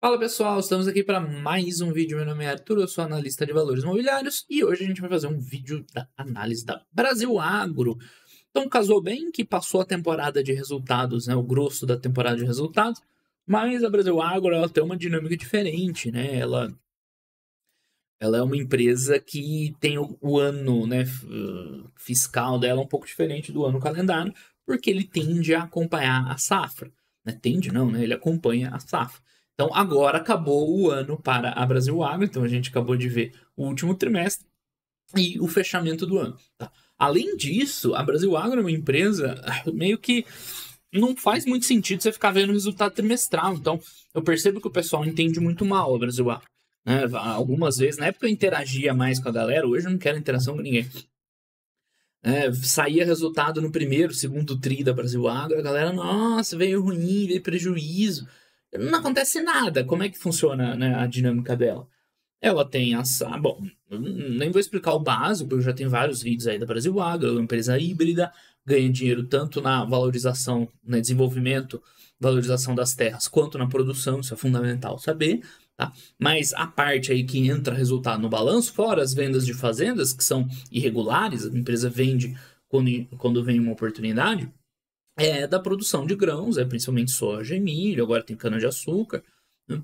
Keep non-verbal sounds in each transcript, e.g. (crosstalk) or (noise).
Fala pessoal, estamos aqui para mais um vídeo. Meu nome é Arthur, eu sou analista de valores imobiliários e hoje a gente vai fazer um vídeo da análise da Brasil Agro. Então casou bem que passou a temporada de resultados, né, o grosso da temporada de resultados, mas a Brasil Agro ela tem uma dinâmica diferente, né? Ela ela é uma empresa que tem o, o ano né, fiscal dela um pouco diferente do ano calendário, porque ele tende a acompanhar a safra. Né? Tende não, né? Ele acompanha a safra. Então, agora acabou o ano para a Brasil Agro. Então, a gente acabou de ver o último trimestre e o fechamento do ano. Tá? Além disso, a Brasil Agro é uma empresa (laughs) meio que não faz muito sentido você ficar vendo o resultado trimestral. Então, eu percebo que o pessoal entende muito mal a Brasil Agro. Né? Algumas vezes, na época eu interagia mais com a galera, hoje eu não quero interação com ninguém. É, saía resultado no primeiro, segundo tri da Brasil Agro, a galera, nossa, veio ruim, veio prejuízo não acontece nada. Como é que funciona né, a dinâmica dela? Ela tem essa. Bom, nem vou explicar o básico, porque já tem vários vídeos aí da Brasil Agro, é uma empresa híbrida, ganha dinheiro tanto na valorização, no né, desenvolvimento, valorização das terras, quanto na produção, isso é fundamental saber. Tá? Mas a parte aí que entra resultado no balanço, fora as vendas de fazendas, que são irregulares, a empresa vende quando, quando vem uma oportunidade, é da produção de grãos, é principalmente soja e milho, agora tem cana-de-açúcar, né?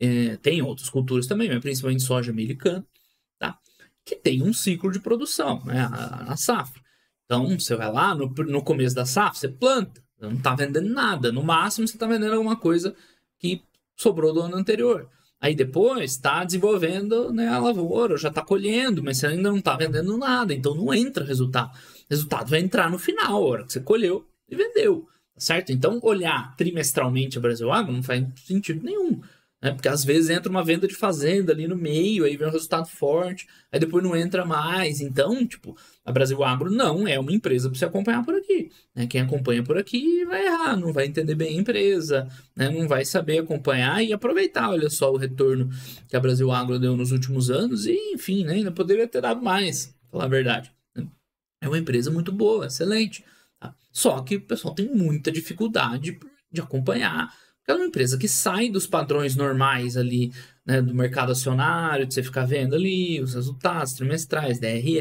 é, tem outras culturas também, mas principalmente soja, milho e cana, tá? que tem um ciclo de produção, né? a, a safra. Então, você vai lá, no, no começo da safra, você planta, não está vendendo nada, no máximo você está vendendo alguma coisa que sobrou do ano anterior. Aí depois está desenvolvendo né, a lavoura, já está colhendo, mas você ainda não está vendendo nada, então não entra resultado. Resultado vai entrar no final, a hora que você colheu, e vendeu, tá certo? Então, olhar trimestralmente a Brasil Agro não faz sentido nenhum. Né? Porque às vezes entra uma venda de fazenda ali no meio, aí vem um resultado forte, aí depois não entra mais. Então, tipo, a Brasil Agro não é uma empresa para você acompanhar por aqui. Né? Quem acompanha por aqui vai errar, não vai entender bem a empresa, né? não vai saber acompanhar e aproveitar. Olha só o retorno que a Brasil Agro deu nos últimos anos, e enfim, né? ainda poderia ter dado mais, falar a verdade. Né? É uma empresa muito boa, excelente. Só que o pessoal tem muita dificuldade de acompanhar. Porque é uma empresa que sai dos padrões normais ali, né, do mercado acionário, de você ficar vendo ali os resultados trimestrais, DRE,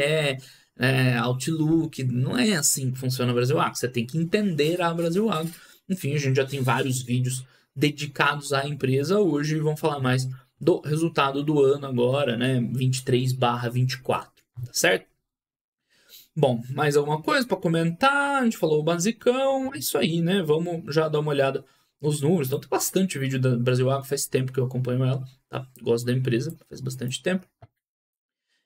é, Outlook. Não é assim que funciona o Brasil Agro. Você tem que entender a Brasil Agro. Enfim, a gente já tem vários vídeos dedicados à empresa hoje e vamos falar mais do resultado do ano agora, né? 23 barra 24, tá certo? Bom, mais alguma coisa para comentar? A gente falou o basicão, é isso aí, né? Vamos já dar uma olhada nos números. Então tem bastante vídeo da Brasil Agro, faz tempo que eu acompanho ela, tá? Gosto da empresa, faz bastante tempo.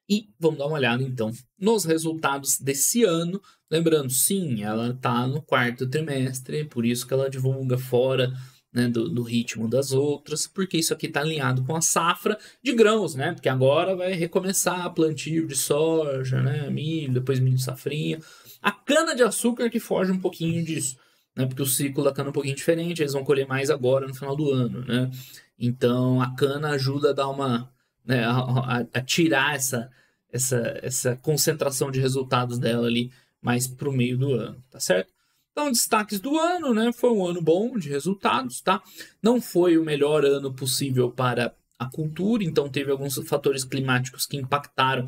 E vamos dar uma olhada então nos resultados desse ano. Lembrando, sim, ela está no quarto trimestre, por isso que ela divulga fora né, do, do, ritmo das outras, porque isso aqui está alinhado com a safra de grãos, né? Porque agora vai recomeçar plantio de soja, né, milho, depois milho de safrinha. A cana de açúcar que foge um pouquinho disso, né? Porque o ciclo da cana é um pouquinho diferente, eles vão colher mais agora no final do ano, né? Então a cana ajuda a dar uma, né, a, a, a tirar essa, essa, essa concentração de resultados dela ali mais para o meio do ano, tá certo? Então, destaques do ano, né? Foi um ano bom de resultados, tá? Não foi o melhor ano possível para a cultura, então teve alguns fatores climáticos que impactaram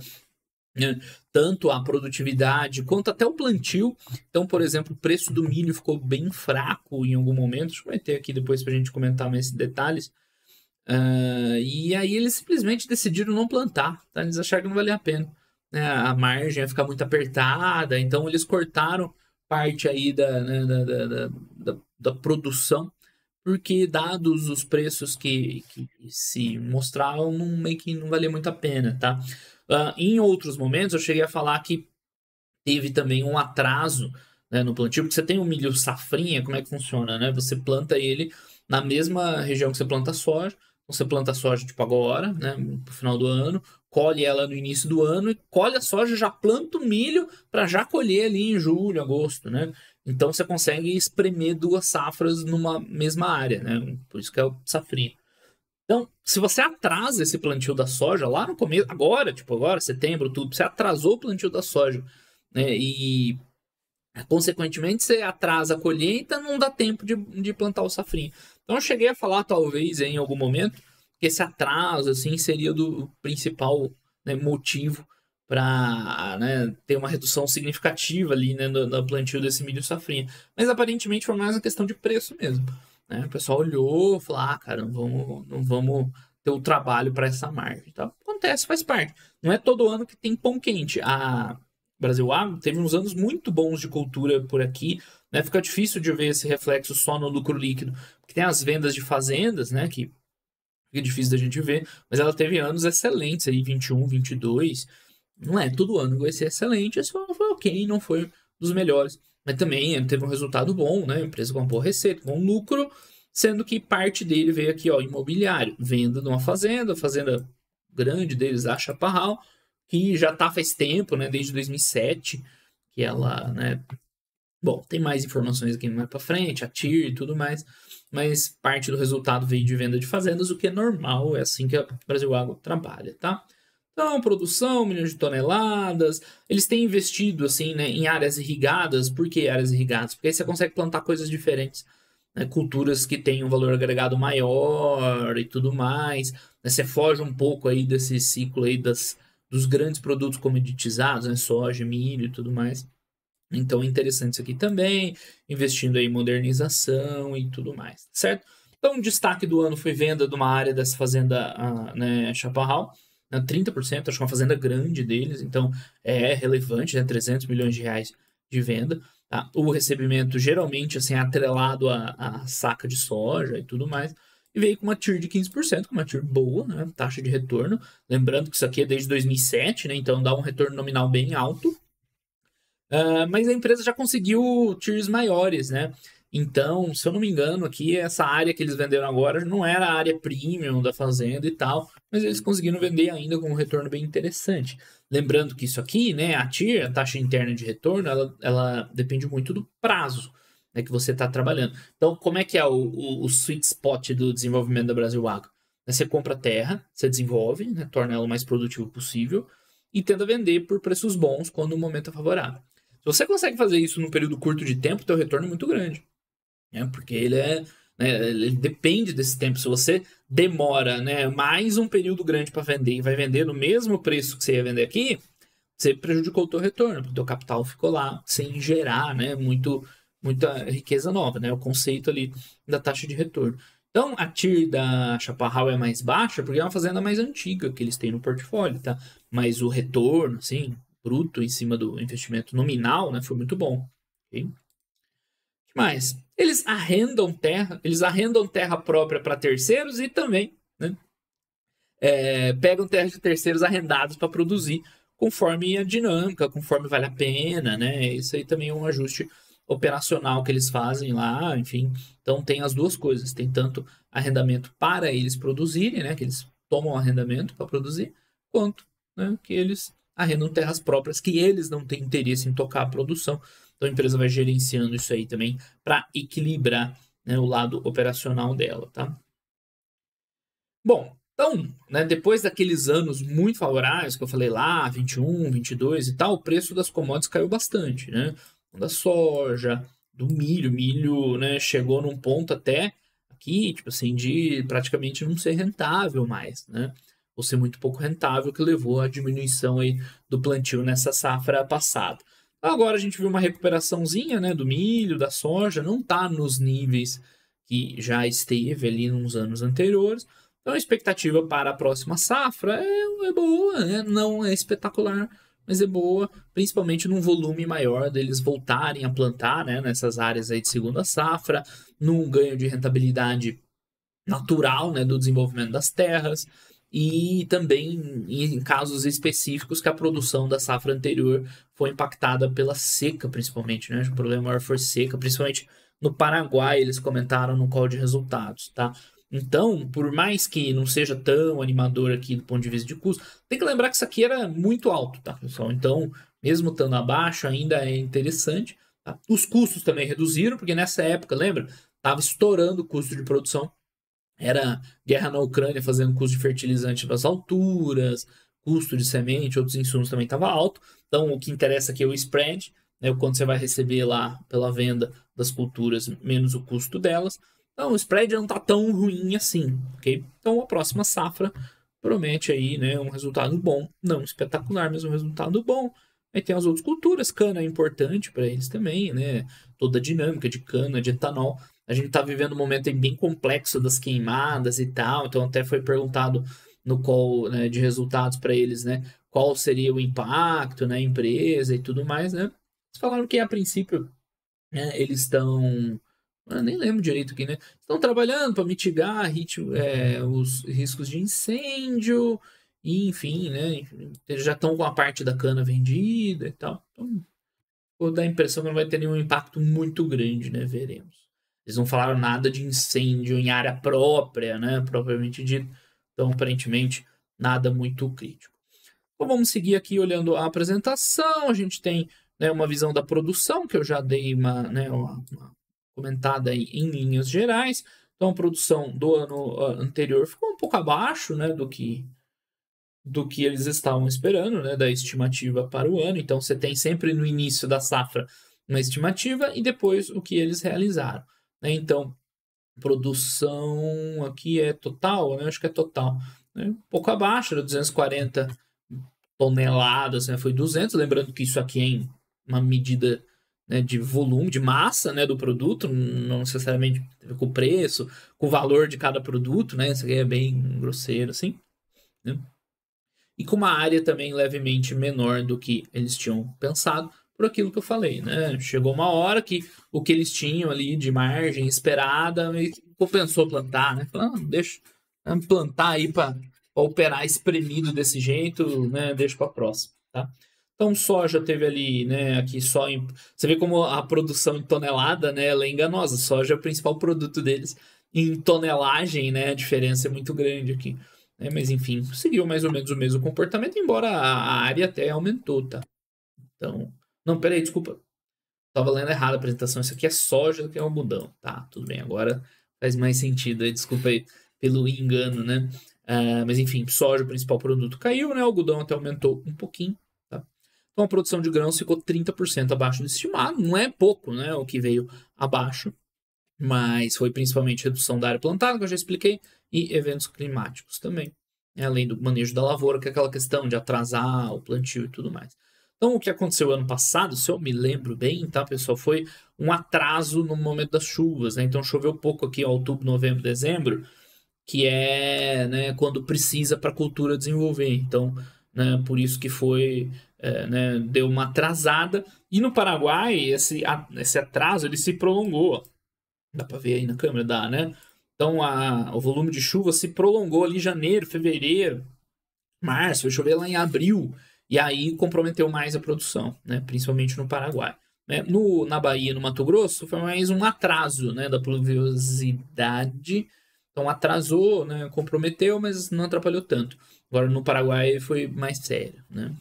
né? tanto a produtividade quanto até o plantio. Então, por exemplo, o preço do milho ficou bem fraco em algum momento. Deixa eu meter aqui depois para a gente comentar mais detalhes. Uh, e aí eles simplesmente decidiram não plantar, tá? Eles acharam que não valia a pena. Né? A margem ia ficar muito apertada, então eles cortaram parte aí da, né, da, da, da, da, produção, porque dados os preços que, que se mostravam, não, meio que não valia muito a pena, tá? Uh, em outros momentos, eu cheguei a falar que teve também um atraso né, no plantio, porque você tem o milho safrinha, como é que funciona, né? Você planta ele na mesma região que você planta soja, você planta soja tipo agora, né, pro final do ano, colhe ela no início do ano e colhe a soja, já planta o milho para já colher ali em julho, agosto, né? Então você consegue espremer duas safras numa mesma área, né? Por isso que é o safrinha. Então, se você atrasa esse plantio da soja lá no começo, agora, tipo agora, setembro, tudo, você atrasou o plantio da soja, né? E consequentemente você atrasa a colheita, não dá tempo de, de plantar o safrinha. Então eu cheguei a falar, talvez, em algum momento, que esse atraso assim seria do principal né, motivo para né, ter uma redução significativa ali né, no, no, plantio desse milho safrinha. Mas aparentemente foi mais uma questão de preço mesmo. Né? O pessoal olhou, falou: ah, cara, não vamos, não vamos ter o trabalho para essa margem. Tá? Acontece, faz parte. Não é todo ano que tem pão quente. A Brasil teve uns anos muito bons de cultura por aqui. Né? Fica difícil de ver esse reflexo só no lucro líquido, porque tem as vendas de fazendas, né, que fica difícil da gente ver, mas ela teve anos excelentes aí, 21, 22. Não é todo ano vai ser excelente, só foi ok, não foi dos melhores. Mas também teve um resultado bom, né? Empresa com uma boa receita, com um lucro, sendo que parte dele veio aqui, ó, imobiliário, venda de uma fazenda, fazenda grande deles, a Chaparral, que já tá faz tempo, né, desde 2007, que ela, né, bom, tem mais informações aqui mais para frente, a TIR e tudo mais, mas parte do resultado veio de venda de fazendas, o que é normal, é assim que a Brasil Agro trabalha, tá? Então, produção, milhões de toneladas. Eles têm investido assim, né, em áreas irrigadas. Por que áreas irrigadas? Porque aí você consegue plantar coisas diferentes. Né, culturas que têm um valor agregado maior e tudo mais. Né, você foge um pouco aí desse ciclo aí das, dos grandes produtos comoditizados, né, soja, milho e tudo mais. Então é interessante isso aqui também, investindo em modernização e tudo mais, certo? Então, o destaque do ano foi venda de uma área dessa fazenda, né, Chaparral, né, 30%, acho que é uma fazenda grande deles, então é relevante, né, 300 milhões de reais de venda. Tá? O recebimento geralmente assim, é atrelado à, à saca de soja e tudo mais. E veio com uma TIR de 15%, com uma TIR boa, né? taxa de retorno. Lembrando que isso aqui é desde 2007, né? então dá um retorno nominal bem alto. Uh, mas a empresa já conseguiu TIRs maiores, né? Então, se eu não me engano, aqui essa área que eles venderam agora não era a área premium da fazenda e tal, mas eles conseguiram vender ainda com um retorno bem interessante. Lembrando que isso aqui, né, a TIR, a taxa interna de retorno, ela, ela depende muito do prazo né, que você está trabalhando. Então, como é que é o, o, o, sweet spot do desenvolvimento da Brasil Agro? Você compra terra, você desenvolve, né, torna ela o mais produtivo possível e tenta vender por preços bons quando o momento é favorável. Se você consegue fazer isso num período curto de tempo, o retorno é muito grande né? Porque ele é, né, ele depende desse tempo. Se você demora, né, mais um período grande para vender e vai vender no mesmo preço que você ia vender aqui, você prejudicou o teu retorno, porque o teu capital ficou lá sem gerar, né, muito muita riqueza nova, né? O conceito ali da taxa de retorno. Então, a TIR da Chaparral é mais baixa porque é uma fazenda mais antiga que eles têm no portfólio, tá? Mas o retorno, assim, bruto em cima do investimento nominal, né, foi muito bom. Okay? que mais? Eles arrendam terra, eles arrendam terra própria para terceiros e também né, é, pegam terras de terceiros arrendados para produzir conforme a dinâmica, conforme vale a pena, né? Isso aí também é um ajuste operacional que eles fazem lá, enfim. Então tem as duas coisas, tem tanto arrendamento para eles produzirem, né? Que eles tomam arrendamento para produzir, quanto né, que eles arrendam terras próprias que eles não têm interesse em tocar a produção. Então a empresa vai gerenciando isso aí também para equilibrar né, o lado operacional dela, tá? Bom, então, né, depois daqueles anos muito favoráveis que eu falei lá, 21, 22 e tal, o preço das commodities caiu bastante, né? Da soja, do milho, milho, né, chegou num ponto até aqui, tipo assim, de praticamente não ser rentável mais, né? Ou ser muito pouco rentável, que levou à diminuição aí do plantio nessa safra passada. Agora a gente viu uma recuperaçãozinha né, do milho, da soja, não está nos níveis que já esteve ali nos anos anteriores. Então a expectativa para a próxima safra é, é boa, né? não é espetacular, mas é boa, principalmente num volume maior deles voltarem a plantar né, nessas áreas aí de segunda safra, num ganho de rentabilidade natural né, do desenvolvimento das terras e também em casos específicos que a produção da safra anterior foi impactada pela seca, principalmente, né? O problema maior foi seca, principalmente no Paraguai, eles comentaram no call de resultados, tá? Então, por mais que não seja tão animador aqui do ponto de vista de custo, tem que lembrar que isso aqui era muito alto, tá, pessoal? Então, mesmo estando abaixo, ainda é interessante. Tá? Os custos também reduziram, porque nessa época, lembra? Estava estourando o custo de produção era guerra na Ucrânia fazendo custo de fertilizante nas alturas, custo de semente, outros insumos também estava alto. Então, o que interessa aqui é o spread, né, o quanto você vai receber lá pela venda das culturas, menos o custo delas. Então o spread não está tão ruim assim, ok? Então a próxima safra promete aí, né, um resultado bom, não espetacular, mas um resultado bom. Aí tem as outras culturas, cana é importante para eles também, né? Toda a dinâmica de cana, de etanol. A gente está vivendo um momento bem complexo das queimadas e tal, então até foi perguntado no call né, de resultados para eles, né? Qual seria o impacto na empresa e tudo mais, né? Eles falaram que a princípio né, eles estão eu nem lembro direito aqui, né? Estão trabalhando para mitigar ritmo, é, os riscos de incêndio, enfim, né? Eles já estão com a parte da cana vendida e tal. Então, vou dar a impressão que não vai ter nenhum impacto muito grande, né? Veremos. Eles não falaram nada de incêndio em área própria, né? Propriamente dito. Então, aparentemente, nada muito crítico. Então, vamos seguir aqui olhando a apresentação. A gente tem né, uma visão da produção, que eu já dei uma, né, uma, uma comentada aí em linhas gerais. Então, a produção do ano ah, anterior ficou um pouco abaixo né, do que do que eles estavam esperando, né, da estimativa para o ano. Então, você tem sempre no início da safra uma estimativa e depois o que eles realizaram. Né? Então, produção aqui é total, né? acho que é total. Né? Um pouco abaixo, era 240 toneladas, né? foi 200. Lembrando que isso aqui é uma medida né, de volume, de massa né, do produto, não necessariamente com o preço, com o valor de cada produto, né? Isso aqui é bem grosseiro, assim. Né? E com uma área também levemente menor do que eles tinham pensado, por aquilo que eu falei, né? Chegou uma hora que o que eles tinham ali de margem esperada compensou plantar, né? Falando, ah, deixa plantar aí para operar espremido desse jeito, né? Deixa para próxima, tá? Então, soja teve ali, né, aqui só em... Você vê como a produção em tonelada, né, ela é enganosa. Soja é o principal produto deles. Em tonelagem, né, a diferença é muito grande aqui. Né? Mas, enfim, seguiu mais ou menos o mesmo comportamento, embora a área até aumentou, tá? Então... Não, peraí, desculpa. Tava lendo errado a apresentação. Isso aqui é soja, isso aqui é algodão. Tá, tudo bem. Agora faz mais sentido. Desculpa aí pelo engano, né? Uh, mas enfim, soja, o principal produto, caiu, né? O algodão até aumentou um pouquinho. Então a produção de grãos ficou 30% abaixo do estimado. Não é pouco, né? O que veio abaixo. Mas foi principalmente redução da área plantada, que eu já expliquei, e eventos climáticos também. Né? Além do manejo da lavoura, que é aquela questão de atrasar o plantio e tudo mais. Então, o que aconteceu ano passado, se eu me lembro bem, tá, pessoal, foi um atraso no momento das chuvas, né? Então, choveu pouco aqui em outubro, novembro, dezembro, que é né, quando precisa para a cultura desenvolver. Então, né, por isso que foi é, né, deu uma atrasada. E no Paraguai, esse, esse atraso ele se prolongou. Dá para ver aí na câmera, dá, né? Então, a, o volume de chuva se prolongou ali em janeiro, fevereiro, março, vai chover lá em abril. E aí comprometeu mais a produção, né? principalmente no Paraguai. Né? No, na Bahia, no Mato Grosso, foi mais um atraso né, da pluviosidade. Então atrasou, né, comprometeu, mas não atrapalhou tanto. Agora no Paraguai foi mais sério. Né?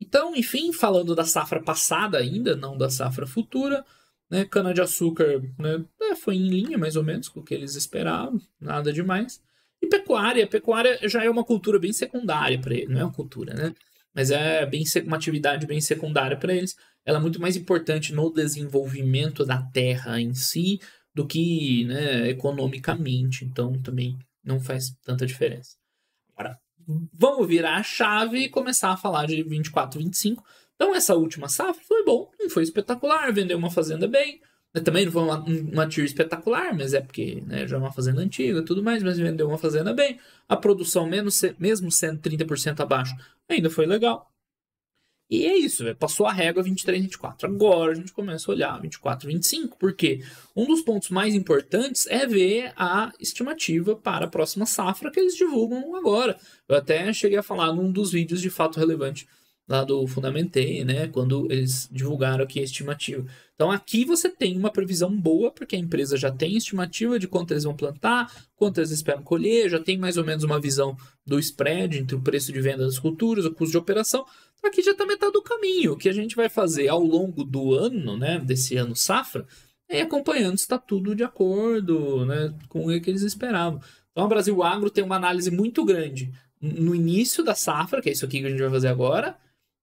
Então, enfim, falando da safra passada ainda, não da safra futura, né, cana-de-açúcar né, é, foi em linha mais ou menos com o que eles esperavam, nada demais. E pecuária, pecuária já é uma cultura bem secundária para eles, não é uma cultura, né? Mas é bem uma atividade bem secundária para eles. Ela é muito mais importante no desenvolvimento da terra em si do que né, economicamente. Então também não faz tanta diferença. Vamos virar a chave e começar a falar de 24, 25. Então, essa última safra foi bom, não foi espetacular, vendeu uma fazenda bem. Também não foi uma, uma tier espetacular, mas é porque né, já é uma fazenda antiga e tudo mais, mas vendeu uma fazenda bem. A produção, menos, mesmo sendo 30% abaixo, ainda foi legal. E é isso, passou a régua 23, 24. Agora a gente começa a olhar 24, 25, porque um dos pontos mais importantes é ver a estimativa para a próxima safra que eles divulgam agora. Eu até cheguei a falar num dos vídeos de fato relevante lá do Fundamentei, né, quando eles divulgaram aqui a estimativa. Então aqui você tem uma previsão boa, porque a empresa já tem estimativa de quanto eles vão plantar, quanto eles esperam colher, já tem mais ou menos uma visão do spread entre o preço de venda das culturas, o custo de operação. Aqui já está metade do caminho. O que a gente vai fazer ao longo do ano, né, desse ano safra, é acompanhando se está tudo de acordo né, com o que eles esperavam. Então, a Brasil Agro tem uma análise muito grande no início da safra, que é isso aqui que a gente vai fazer agora.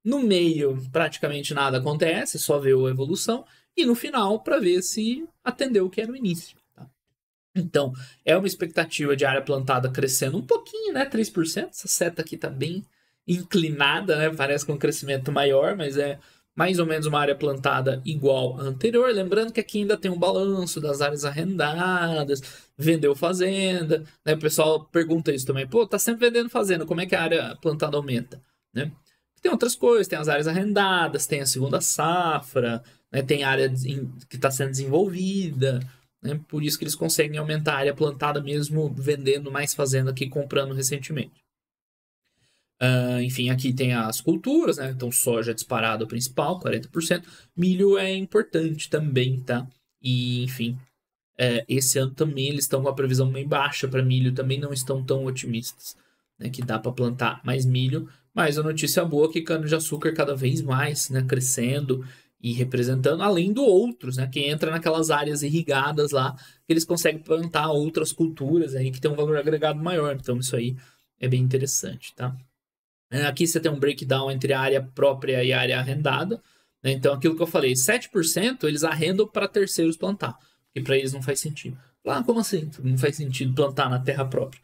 No meio, praticamente nada acontece, só vê a evolução. e no final para ver se atendeu o que era o início. Tá? Então, é uma expectativa de área plantada crescendo um pouquinho, né? 3%. Essa seta aqui está bem inclinada, né? Parece com um crescimento maior, mas é mais ou menos uma área plantada igual à anterior. Lembrando que aqui ainda tem um balanço das áreas arrendadas, vendeu fazenda. Né? O pessoal pergunta isso também. Pô, tá sempre vendendo fazenda, como é que a área plantada aumenta? Né? Tem outras coisas, tem as áreas arrendadas, tem a segunda safra, né? tem área que está sendo desenvolvida. Né? Por isso que eles conseguem aumentar a área plantada mesmo vendendo mais fazenda que comprando recentemente. Uh, enfim, aqui tem as culturas, né? Então, soja disparado principal, 40%. Milho é importante também, tá? E, enfim, é, esse ano também eles estão com a previsão bem baixa para milho, também não estão tão otimistas, né? Que dá para plantar mais milho. Mas a notícia boa é que cana-de-açúcar cada vez mais, né? Crescendo e representando, além do outros, né? Que entra naquelas áreas irrigadas lá, que eles conseguem plantar outras culturas aí que tem um valor agregado maior. Então, isso aí é bem interessante, tá? É, aqui você tem um breakdown entre a área própria e a área arrendada. Né? Então, aquilo que eu falei, 7% eles arrendam para terceiros plantar, e para eles não faz sentido. Ah, como assim? Não faz sentido plantar na terra própria.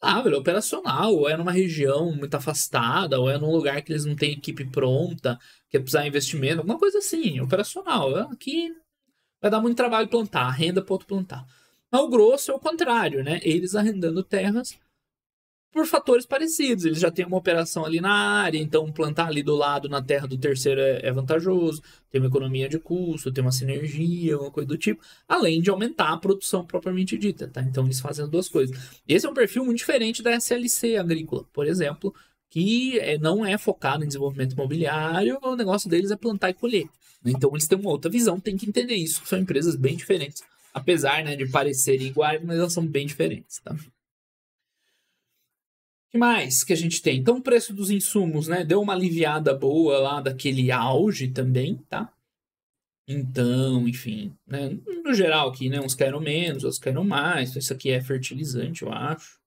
Ah, velho, é operacional, ou é numa região muito afastada, ou é num lugar que eles não têm equipe pronta, que é precisar de investimento, alguma coisa assim, operacional. Aqui vai dar muito trabalho plantar, renda para outro plantar. Mas o grosso é o contrário, né? Eles arrendando terras por fatores parecidos. Eles já têm uma operação ali na área, então plantar ali do lado na terra do terceiro é, é, vantajoso, tem uma economia de custo, tem uma sinergia, uma coisa do tipo, além de aumentar a produção propriamente dita, tá? Então eles fazem as duas coisas. Esse é um perfil muito diferente da SLC agrícola, por exemplo, que é, não é focado em desenvolvimento imobiliário, o negócio deles é plantar e colher. Então eles têm uma outra visão, tem que entender isso, são empresas bem diferentes. Apesar né, de parecerem iguais, mas elas são bem diferentes, tá? Que mais que a gente tem? Então, o preço dos insumos, né? Deu uma aliviada boa lá daquele auge também, tá? Então, enfim, né? No geral aqui, né? Uns caíram menos, outros caíram mais. Então, isso aqui é fertilizante, eu acho.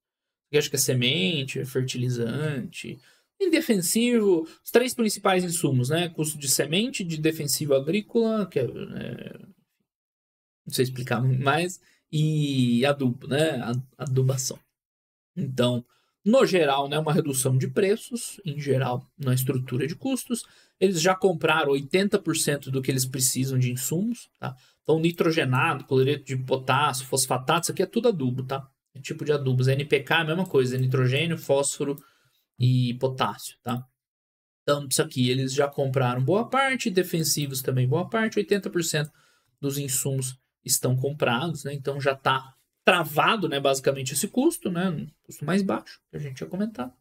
Eu acho que é semente, é fertilizante. Em defensivo, os três principais insumos, né? Custo de semente, de defensivo agrícola, que é, é não sei explicar mais, e adubo, né? Adubação. Então, no geral, né, uma redução de preços, em geral, na estrutura de custos. Eles já compraram 80% do que eles precisam de insumos, tá? Então, nitrogenado, cloreto de potássio, fosfatato, isso aqui é tudo adubo, tá? É tipo de adubos. NPK é a mesma coisa, é nitrogênio, fósforo e potássio, tá? Então, isso aqui eles já compraram boa parte, defensivos também boa parte, 80% dos insumos estão comprados, né? Então já está travado, né, basicamente, esse custo, né, custo mais baixo, que a gente tinha comentado.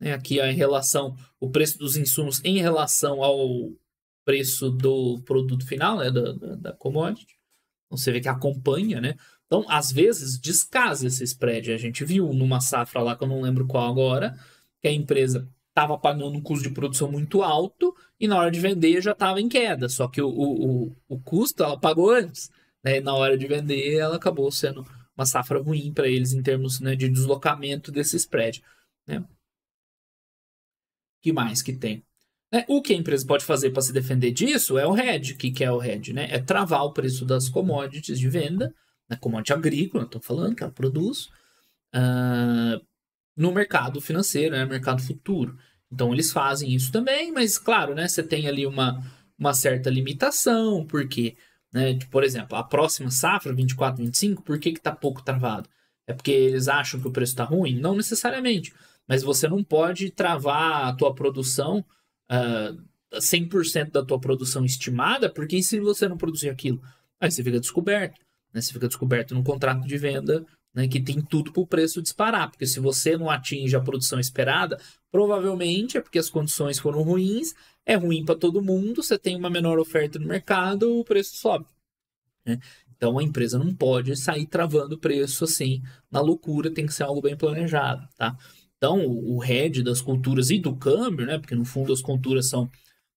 É, aqui em relação, o preço dos insumos em relação ao preço do produto final, né, da, da, da commodity. Então, você vê que acompanha, né? Então, às vezes, descasa esse spread. A gente viu numa safra lá, que eu não lembro qual agora, que a empresa estava pagando um custo de produção muito alto e na hora de vender já estava em queda. Só que o, o, o custo ela pagou antes né, na hora de vender, ela acabou sendo uma safra ruim para eles em termos né, de deslocamento desse spread. Né? que mais que tem? Né? O que a empresa pode fazer para se defender disso é o hedge. O que, que é o hedge? Né? É travar o preço das commodities de venda, né? commodity agrícola, estou falando, que ela produz, uh, no mercado financeiro, né? mercado futuro. Então eles fazem isso também, mas claro, né? Você tem ali uma, uma certa limitação, porque né? Por exemplo, a próxima safra, 24, 25, por que está pouco travado? É porque eles acham que o preço está ruim? Não necessariamente. Mas você não pode travar a tua produção, uh, ah, 100% da tua produção estimada, porque se você não produzir aquilo? Aí você fica descoberto. Né? Você fica descoberto num contrato de venda né, que tem tudo para o preço disparar. Porque se você não atinge a produção esperada, provavelmente é porque as condições foram ruins é ruim para todo mundo, você tem uma menor oferta no mercado, o preço sobe. Né? Então a empresa não pode sair travando o preço assim na loucura, tem que ser algo bem planejado, tá? Então o head das culturas e do câmbio, né? Porque no fundo as culturas são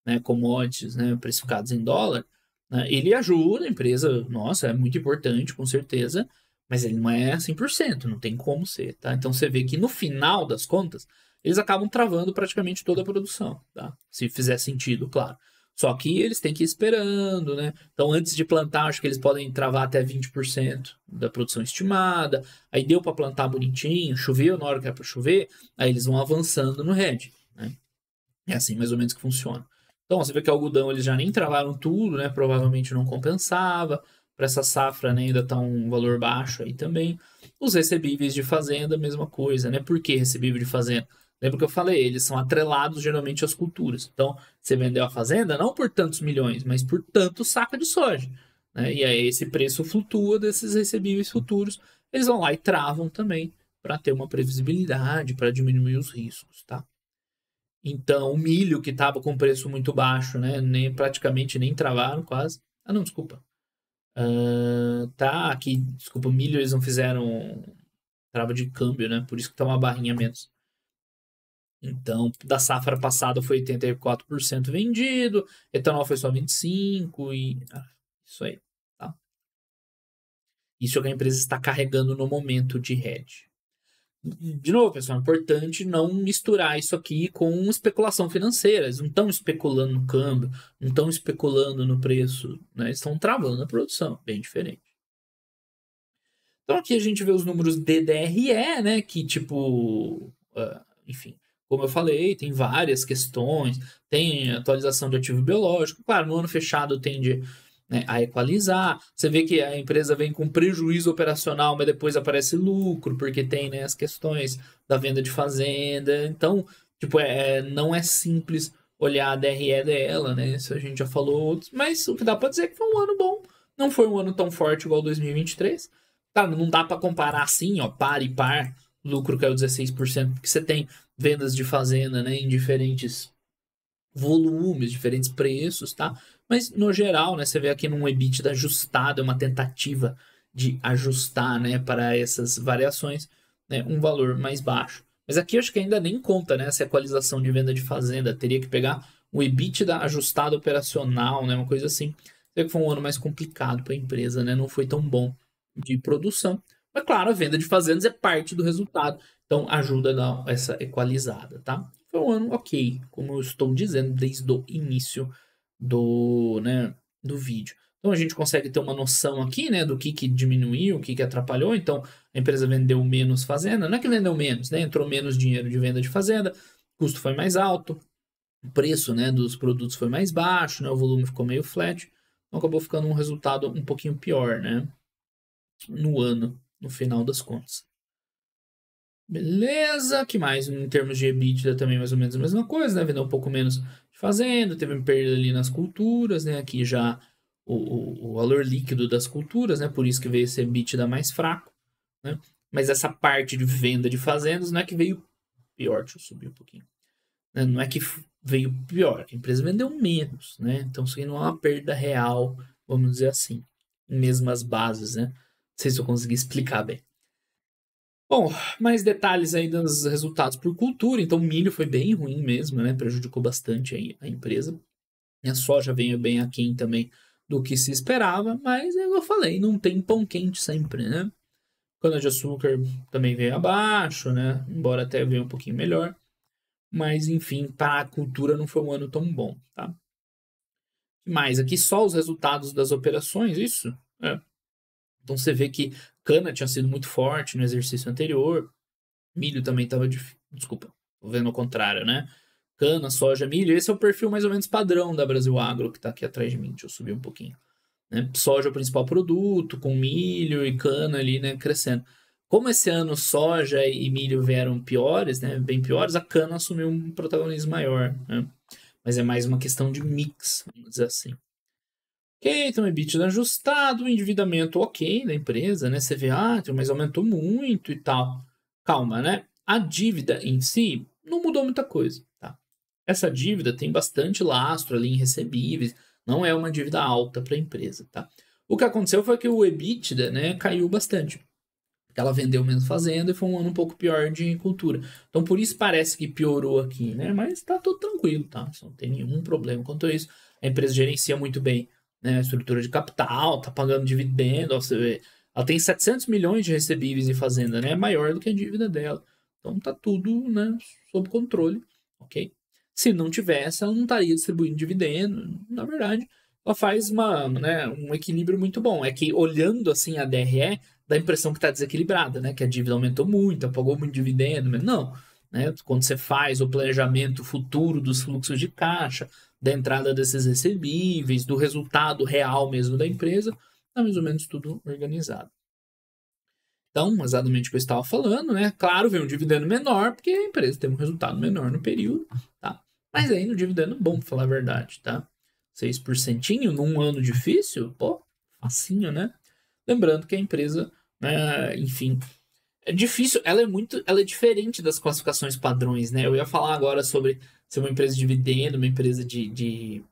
né, commodities, né, precificados em dólar, né, ele ajuda a empresa, nossa, é muito importante, com certeza, mas ele não é 100%, não tem como ser, tá? Então você vê que no final das contas, eles acabam travando praticamente toda a produção, tá? Se fizer sentido, claro. Só que eles têm que ir esperando, né? Então, antes de plantar, acho que eles podem travar até 20% da produção estimada. Aí deu para plantar bonitinho, choveu na hora que era para chover, aí eles vão avançando no RED, né? É assim mais ou menos que funciona. Então, você vê que o algodão eles já nem travaram tudo, né? Provavelmente não compensava. Para essa safra né, ainda está um valor baixo aí também. Os recebíveis de fazenda, mesma coisa, né? Por que recebível de fazenda? Lembra que eu falei? Eles são atrelados geralmente às culturas. Então, você vendeu a fazenda não por tantos milhões, mas por tanto saca de soja. Né? E aí esse preço flutua desses recebíveis futuros. Eles vão lá e travam também para ter uma previsibilidade, para diminuir os riscos, tá? Então, o milho que estava com preço muito baixo, né? Nem, praticamente nem travaram quase. Ah, não, desculpa. Uh, tá, aqui, desculpa, milho eles não fizeram trava de câmbio, né? Por isso que tá uma barrinha menos. Então, da safra passada foi 84% vendido, etanol foi só 25% e. Ah, isso aí, tá? Isso é o que a empresa está carregando no momento de hedge. De novo, pessoal, é importante não misturar isso aqui com especulação financeira. Eles não estão especulando no câmbio, não estão especulando no preço, né? Estão travando a produção, bem diferente. Então aqui a gente vê os números DDRE, né? Que tipo, uh, enfim, como eu falei, tem várias questões, tem atualização de ativo biológico. Claro, no ano fechado tende né, a equalizar. Você vê que a empresa vem com prejuízo operacional, mas depois aparece lucro, porque tem né, as questões da venda de fazenda. Então, tipo, é, não é simples olhar a DRE dela, né? Isso a gente já falou mas o que dá para dizer é que foi um ano bom. Não foi um ano tão forte igual 2023. Tá, não dá para comparar assim, ó, par e par lucro caiu 16%, porque você tem vendas de fazenda né, em diferentes volumes, diferentes preços, tá? Mas no geral, né, você vê aqui num EBITDA ajustado, é uma tentativa de ajustar né, para essas variações né, um valor mais baixo. Mas aqui acho que ainda nem conta né, essa equalização de venda de fazenda. Teria que pegar o EBITDA ajustado operacional, né, uma coisa assim. Você que foi um ano mais complicado para a empresa, né, não foi tão bom de produção. Mas claro, a venda de fazendas é parte do resultado, então ajuda a dar essa equalizada, tá? Foi um ano ok, como eu estou dizendo desde o início do, né, do vídeo. Então a gente consegue ter uma noção aqui, né, do que, que diminuiu, o que, que atrapalhou. Então a empresa vendeu menos fazenda, não é que vendeu menos, né, entrou menos dinheiro de venda de fazenda, o custo foi mais alto, o preço, né, dos produtos foi mais baixo, né, o volume ficou meio flat, então acabou ficando um resultado um pouquinho pior, né, no ano no final das contas. Beleza, que mais? Em termos de EBITDA também mais ou menos a mesma coisa, né? Vendeu um pouco menos de fazenda, teve uma perda ali nas culturas, né? Aqui já o, o, o, valor líquido das culturas, né? Por isso que veio esse EBITDA mais fraco, né? Mas essa parte de venda de fazendas não é que veio pior, deixa eu subir um pouquinho. Né? Não é que veio pior, a empresa vendeu menos, né? Então isso não é uma perda real, vamos dizer assim, mesmas bases, né? Não sei se eu consegui explicar bem. Bom, mais detalhes aí dos resultados por cultura. Então, milho foi bem ruim mesmo, né? Prejudicou bastante a empresa. A soja veio bem aquém também do que se esperava, mas é eu falei, não tem pão quente sempre, né? Cana de açúcar também veio abaixo, né? Embora até venha um pouquinho melhor. Mas, enfim, para a cultura não foi um ano tão bom, tá? Mais aqui só os resultados das operações, isso? É, então você vê que cana tinha sido muito forte no exercício anterior, milho também estava. Desculpa, vendo o contrário, né? Cana, soja, milho, esse é o perfil mais ou menos padrão da Brasil Agro, que está aqui atrás de mim. Deixa eu subir um pouquinho. Né? Soja é o principal produto, com milho e cana ali, né, crescendo. Como esse ano soja e milho vieram piores, né, bem piores, a cana assumiu um protagonismo maior, né? Mas é mais uma questão de mix, vamos dizer assim. Ok, então EBITDA ajustado, o endividamento ok da empresa, né? Vê, ah, mas aumentou muito e tal. Calma, né? A dívida em si não mudou muita coisa, tá? Essa dívida tem bastante lastro ali em recebíveis, não é uma dívida alta para a empresa, tá? O que aconteceu foi que o EBITDA, né, caiu bastante. Ela vendeu menos fazenda e foi um ano um pouco pior de cultura. Então, por isso parece que piorou aqui, né? Mas tá tudo tranquilo, tá? Não tem nenhum problema quanto a isso. A empresa gerencia muito bem né, estrutura de capital, tá pagando dividendo, você vê, ela tem 700 milhões de recebíveis em fazenda, né, é maior do que a dívida dela. Então tá tudo, né, sob controle, ok? Se não tivesse, ela não estaria distribuindo dividendo. Na verdade, ela faz uma, né, um equilíbrio muito bom. É que olhando assim a DRE, dá a impressão que está desequilibrada, né? Que a dívida aumentou muito, pagou muito dividendo. Mas não. Né? Quando você faz o planejamento futuro dos fluxos de caixa, da entrada desses recebíveis, do resultado real mesmo da empresa, está mais ou menos tudo organizado. Então, exatamente o que eu estava falando, né? Claro, vem um dividendo menor, porque a empresa teve um resultado menor no período, tá? Mas aí no dividendo bom, pra falar a verdade, tá? 6% num ano difícil, pô, facinho, né? Lembrando que a empresa, né, enfim, é difícil, ela é muito, ela é diferente das classificações padrões, né? Eu ia falar agora sobre ser uma empresa de dividendo, uma empresa de, de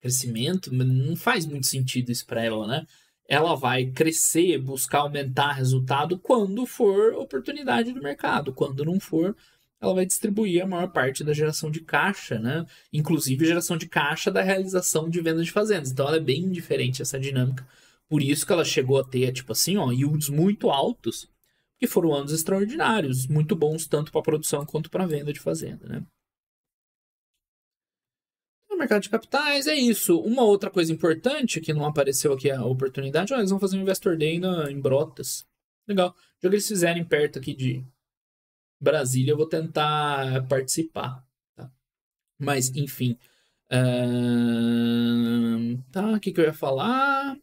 crescimento, não faz muito sentido isso para ela, né? Ela vai crescer, buscar aumentar resultado quando for oportunidade do mercado, quando não for, ela vai distribuir a maior parte da geração de caixa, né? Inclusive geração de caixa da realização de vendas de fazendas. Então ela é bem diferente essa dinâmica. Por isso que ela chegou a ter, tipo assim, ó, yields muito altos, que foram anos extraordinários, muito bons tanto para produção quanto para venda de fazenda, né? Mercado de capitais é isso. Uma outra coisa importante que não apareceu aqui a oportunidade, ó, eles vão fazer um Investor Day na, em Brotas. Legal. Já que eles fizerem perto aqui de Brasília, eu vou tentar participar. Tá? Mas, enfim. Uh... Tá, o que, que eu ia falar?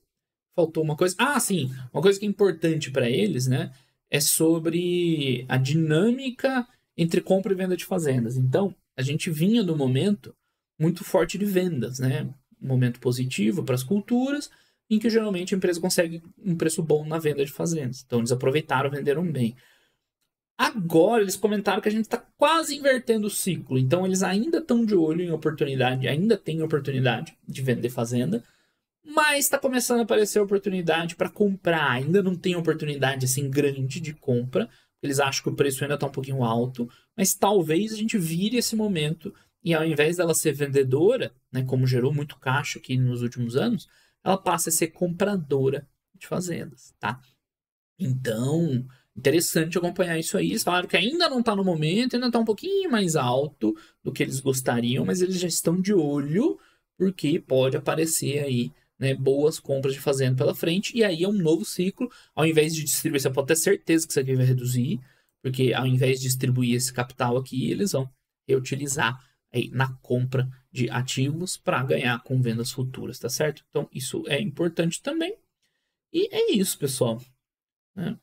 Faltou uma coisa. Ah, sim. Uma coisa que é importante para eles, né? É sobre a dinâmica entre compra e venda de fazendas. Então, a gente vinha do momento muito forte de vendas, né? Um momento positivo para as culturas, em que geralmente a empresa consegue um preço bom na venda de fazendas. Então, eles aproveitaram, venderam bem. Agora eles comentaram que a gente está quase invertendo o ciclo. Então eles ainda estão de olho em oportunidade, ainda tem oportunidade de vender fazenda, mas está começando a aparecer oportunidade para comprar. Ainda não tem oportunidade assim grande de compra. Eles acham que o preço ainda está um pouquinho alto, mas talvez a gente vire esse momento e ao invés dela ser vendedora, né, como gerou muito caixa aqui nos últimos anos, ela passa a ser compradora de fazendas, tá? Então, interessante acompanhar isso aí. Eles falaram que ainda não está no momento, ainda está um pouquinho mais alto do que eles gostariam, mas eles já estão de olho, porque pode aparecer aí né, boas compras de fazenda pela frente, e aí é um novo ciclo. Ao invés de distribuir, você pode ter certeza que isso aqui vai reduzir, porque ao invés de distribuir esse capital aqui, eles vão reutilizar aí na compra de ativos para ganhar com vendas futuras, tá certo? Então, isso é importante também. E é isso, pessoal. Né?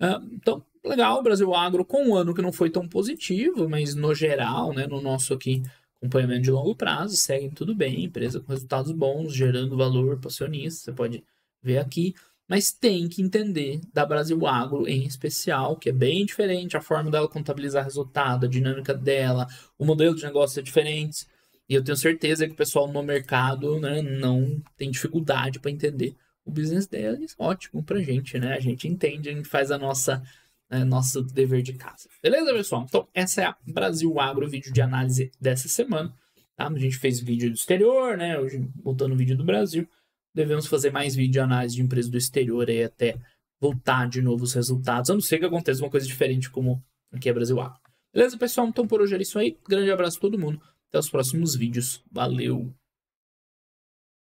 Ah, então, legal, Brasil Agro com um ano que não foi tão positivo, mas no geral, né, no nosso aqui acompanhamento de longo prazo, segue tudo bem, empresa com resultados bons, gerando valor para acionista, você pode ver aqui, mas tem que entender da Brasil Agro em especial, que é bem diferente, a forma dela contabilizar resultado, a dinâmica dela, o modelo de negócio é diferente, e eu tenho certeza que o pessoal no mercado né, não tem dificuldade para entender o business deles, ótimo pra gente, né? A gente entende, a gente faz a nossa né, nosso dever de casa. Beleza, pessoal? Então, essa é a Brasil Agro, vídeo de análise dessa semana. Tá? A gente fez vídeo do exterior, né? Hoje, voltando o vídeo do Brasil. Devemos fazer mais vídeo de análise de empresas do exterior aí até voltar de novo os resultados. A não ser que aconteça uma coisa diferente como aqui é Brasil Agro. Beleza, pessoal? Então, por hoje é isso aí. Grande abraço a todo mundo. Até os próximos vídeos. Valeu!